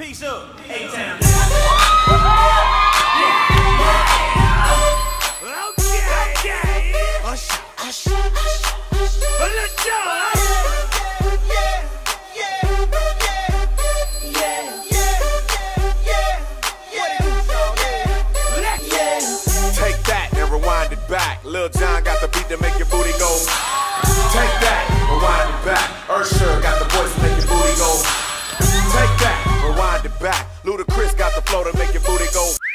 Peace up, A-Town. Take that and rewind it back. Lil Jon got the beat to make. flow to make your booty go.